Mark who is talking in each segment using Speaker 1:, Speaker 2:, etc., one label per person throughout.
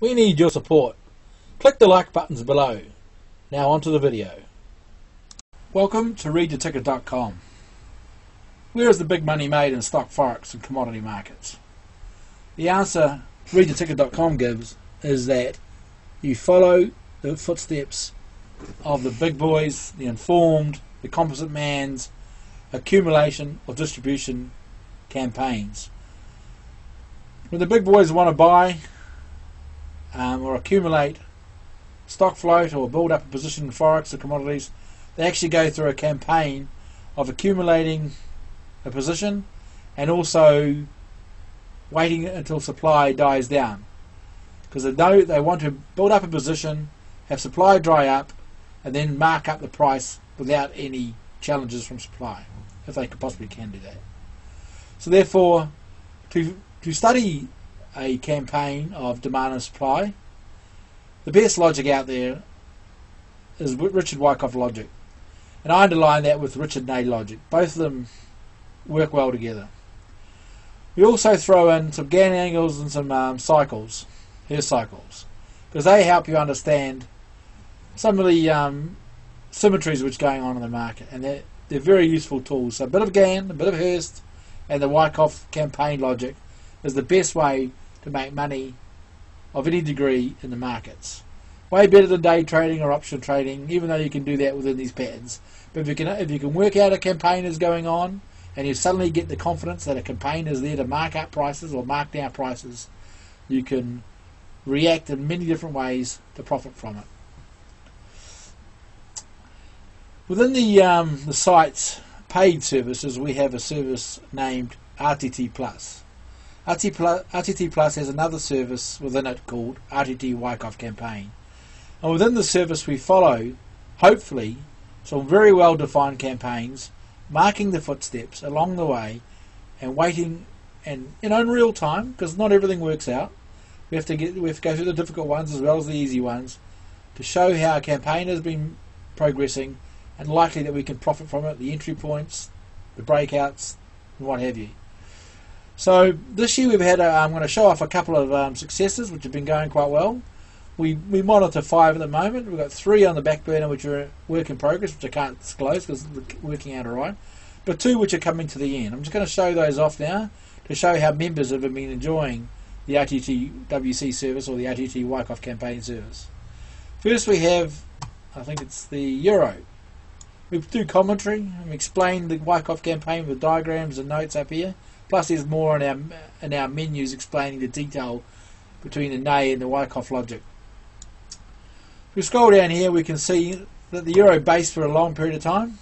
Speaker 1: We need your support. Click the like buttons below. Now onto the video. Welcome to ReadTheTicker.com. Where is the big money made in stock forex and commodity markets? The answer ReadTheTicker.com gives is that you follow the footsteps of the big boys, the informed, the composite man's accumulation or distribution campaigns. When the big boys want to buy um, or accumulate stock float or build up a position in forex or commodities, they actually go through a campaign of accumulating a position and also waiting until supply dies down. Because they know they want to build up a position, have supply dry up, and then mark up the price without any challenges from supply, if they could possibly can do that. So therefore, to to study a campaign of demand and supply, the best logic out there is Richard Wyckoff logic. And I underline that with Richard Ney logic. Both of them work well together. We also throw in some Gann angles and some um, cycles, Hurst cycles, because they help you understand some of the um, symmetries which are going on in the market, and they're, they're very useful tools. So a bit of Gann, a bit of Hurst, and the Wyckoff campaign logic is the best way to make money of any degree in the markets. Way better than day trading or option trading, even though you can do that within these patterns. But if you can, if you can work out a campaign is going on, and you suddenly get the confidence that a campaign is there to mark up prices or mark down prices, you can react in many different ways to profit from it. Within the um, the site's paid services, we have a service named RTT Plus. RTT Plus has another service within it called RTT Wyckoff Campaign. And within the service we follow, hopefully, some very well defined campaigns, marking the footsteps along the way and waiting and in real time, because not everything works out. We have to get we have to go through the difficult ones as well as the easy ones to show how a campaign has been progressing and likely that we can profit from it, the entry points, the breakouts, and what have you. So this year we've had, a, I'm going to show off a couple of um, successes which have been going quite well. We, we monitor five at the moment. We've got three on the back burner which are work in progress, which I can't disclose because working out alright. But two which are coming to the end. I'm just going to show those off now to show how members have been enjoying the RTT WC service or the RTT Wyckoff campaign service. First we have, I think it's the Euro. We do commentary and explain the Wyckoff campaign with diagrams and notes up here. Plus, there's more in our in our menus explaining the detail between the Ney and the Wyckoff logic. If we scroll down here, we can see that the euro base for a long period of time.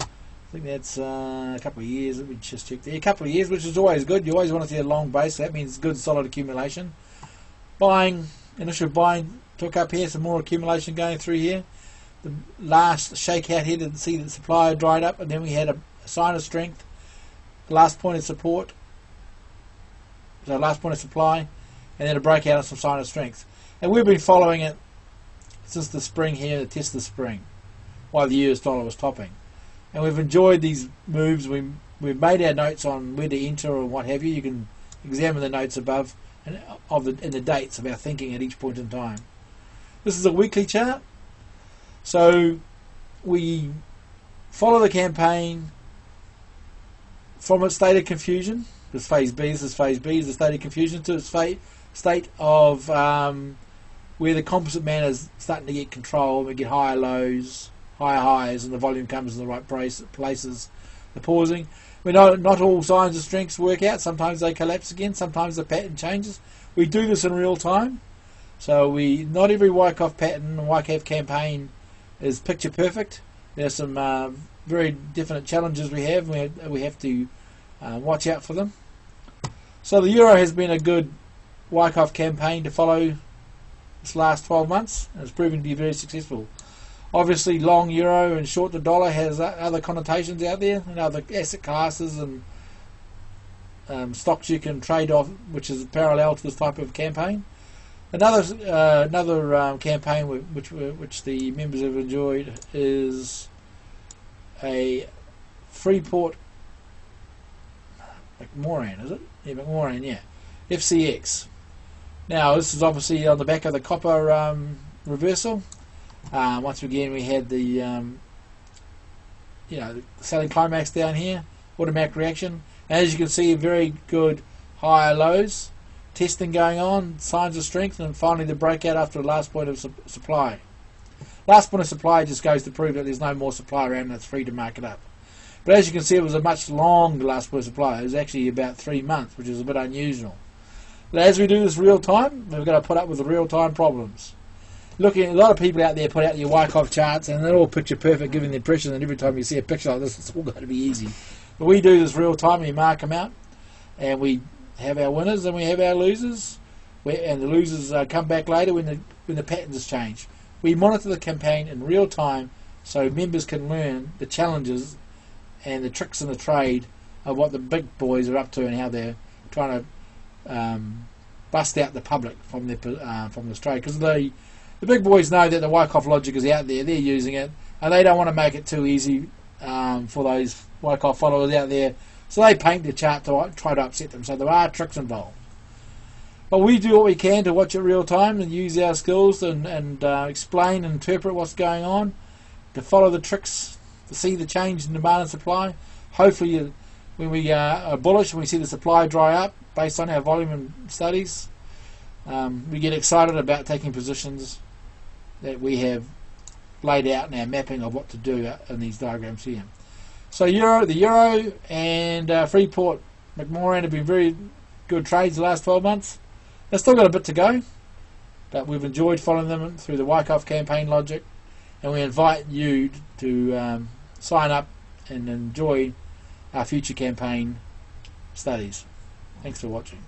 Speaker 1: I think that's uh, a couple of years. Let me just check there. A couple of years, which is always good. You always want to see a long base. So that means good, solid accumulation. Buying, initial buying took up here. Some more accumulation going through here. The last shakeout here didn't see the supply dried up, and then we had a sign of strength last point of support, so last point of supply, and then a breakout of some sign of strength. And we've been following it since the spring here to test the spring, while the US dollar was topping. And we've enjoyed these moves. We, we've made our notes on where to enter or what have you. You can examine the notes above and uh, of the and the dates of our thinking at each point in time. This is a weekly chart. So we follow the campaign from its state of confusion, this phase B, this is phase B, is the state of confusion, to its state of um, where the composite man is starting to get control, we get higher lows, higher highs, and the volume comes in the right place, places. The pausing. We know not all signs of strengths work out. Sometimes they collapse again. Sometimes the pattern changes. We do this in real time. So we not every Wyckoff pattern, Wyckoff campaign is picture perfect. There's some uh, very definite challenges we have. We have, we have to uh, watch out for them. So the euro has been a good Wyckoff campaign to follow this last 12 months. And it's proven to be very successful. Obviously, long euro and short the dollar has other connotations out there and other asset classes and um, stocks you can trade off, which is parallel to this type of campaign. Another uh, another um, campaign which which the members have enjoyed is a Freeport McMoran, is it? Yeah, McMoran, yeah. FCX. Now this is obviously on the back of the copper um, reversal. Uh, once again we had the um, you know the selling climax down here, automatic reaction. As you can see, very good higher lows, testing going on, signs of strength, and finally the breakout after the last point of su supply. Last point of supply just goes to prove that there's no more supply around and it's free to mark it up. But as you can see, it was a much longer last point of supply. It was actually about three months, which is a bit unusual. But as we do this real time, we've got to put up with the real time problems. Looking, a lot of people out there put out your Wyckoff charts, and they're all picture perfect, giving the impression that every time you see a picture like this, it's all going to be easy. But we do this real time, we mark them out, and we have our winners and we have our losers, and the losers uh, come back later when the when the patterns change. We monitor the campaign in real time so members can learn the challenges and the tricks in the trade of what the big boys are up to and how they're trying to um, bust out the public from their uh, from trade because the the big boys know that the Wyckoff logic is out there, they're using it, and they don't want to make it too easy um, for those Wyckoff followers out there. So they paint the chart to try to upset them. So there are tricks involved. But we do what we can to watch it real time and use our skills and, and uh, explain and interpret what's going on, to follow the tricks, to see the change in demand and supply. Hopefully, uh, when we uh, are bullish, when we see the supply dry up based on our volume and studies, um, we get excited about taking positions that we have laid out in our mapping of what to do in these diagrams here. So Euro, the Euro and uh, Freeport McMoran have been very good trades the last 12 months. They've still got a bit to go, but we've enjoyed following them through the Wyckoff campaign logic, and we invite you to um, sign up and enjoy our future campaign studies. Thanks for watching.